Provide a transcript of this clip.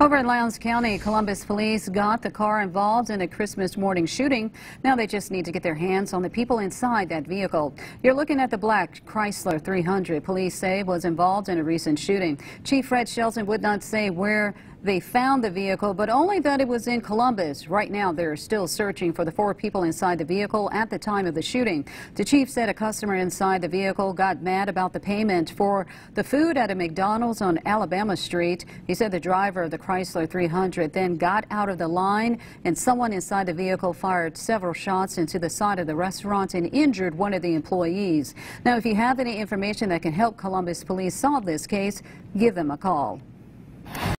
Over in Lowndes County, Columbus police got the car involved in a Christmas morning shooting. Now they just need to get their hands on the people inside that vehicle. You're looking at the black Chrysler 300 police say was involved in a recent shooting. Chief Fred Shelton would not say where they found the vehicle, but only that it was in Columbus. Right now, they're still searching for the four people inside the vehicle at the time of the shooting. The chief said a customer inside the vehicle got mad about the payment for the food at a McDonald's on Alabama Street. He said the driver of the Chrysler 300 then got out of the line and someone inside the vehicle fired several shots into the side of the restaurant and injured one of the employees. Now, if you have any information that can help Columbus police solve this case, give them a call.